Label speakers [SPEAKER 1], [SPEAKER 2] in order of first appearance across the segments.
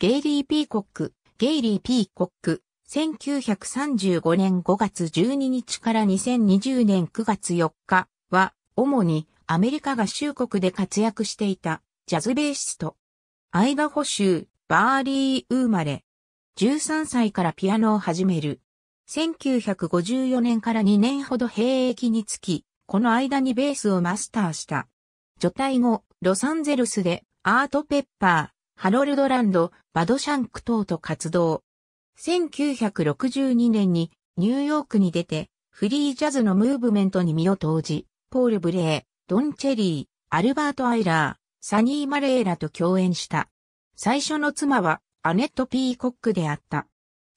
[SPEAKER 1] ゲイリー・ピーコック、ゲイリー・ピーコック、1935年5月12日から2020年9月4日は、主にアメリカ合衆国で活躍していたジャズベーシスト。アイダホ州バーリー生まれ。13歳からピアノを始める。1954年から2年ほど兵役につき、この間にベースをマスターした。除隊後、ロサンゼルスでアート・ペッパー、ハロルドランド、バドシャンク等と活動。1962年にニューヨークに出て、フリージャズのムーブメントに身を投じ、ポール・ブレー、ドン・チェリー、アルバート・アイラー、サニー・マレーらと共演した。最初の妻はアネット・ピーコックであった。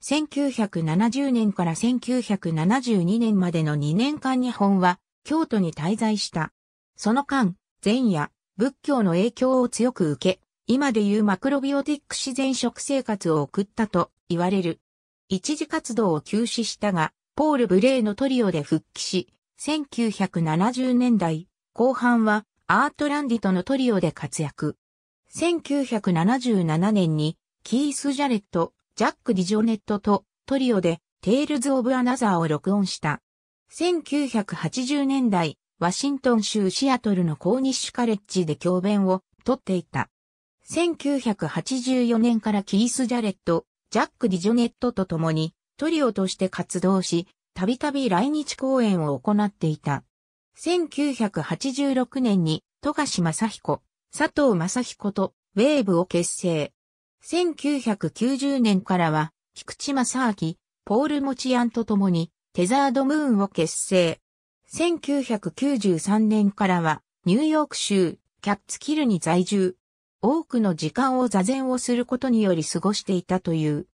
[SPEAKER 1] 1970年から1972年までの2年間日本は京都に滞在した。その間、禅や仏教の影響を強く受け、今でいうマクロビオティック自然食生活を送ったと言われる。一時活動を休止したが、ポール・ブレーのトリオで復帰し、1970年代後半はアートランディとのトリオで活躍。1977年にキース・ジャレット、ジャック・ディジョネットとトリオでテールズ・オブ・アナザーを録音した。1980年代、ワシントン州シアトルのコーニッシュカレッジで教鞭をとっていた。1984年からキース・ジャレット、ジャック・ディジョネットと共にトリオとして活動し、たびたび来日公演を行っていた。1986年に、富樫正彦、佐藤正彦とウェーブを結成。1990年からは、菊池正明、ポール・モチアンと共に、テザードムーンを結成。1993年からは、ニューヨーク州、キャッツキルに在住。多くの時間を座禅をすることにより過ごしていたという。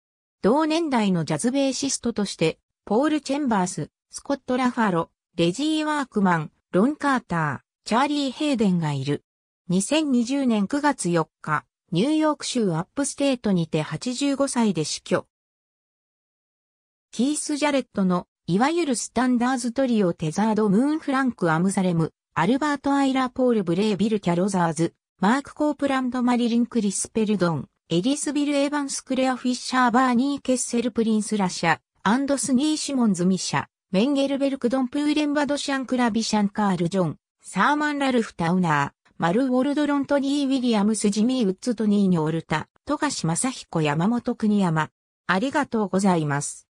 [SPEAKER 1] 同年代のジャズベーシストとして、ポール・チェンバース、スコット・ラファロ、レジー・ワークマン、ロン・カーター、チャーリー・ヘイデンがいる。2020年9月4日、ニューヨーク州アップステートにて85歳で死去。キース・ジャレットの、いわゆるスタンダーズトリオテザード・ムーン・フランク・アムサレム、アルバート・アイラ・ポール・ブレイ・ビル・キャロザーズ、マーク・コープランド・マリリン・クリス・ペルドン、エリスビル・エヴァンス・クレア・フィッシャー・バーニー・ケッセル・プリンス・ラシャ、アンドスニー・シモンズ・ミシャ、メンゲルベルク・ドン・プーレンバド・シャン・クラビシャン・カール・ジョン、サーマン・ラルフ・タウナー、マル・ウォルドロン・トニー・ウィリアムス・ジミー・ウッズ・トニーニョ・オルタ、富樫正彦山本国山。ありがとうございます。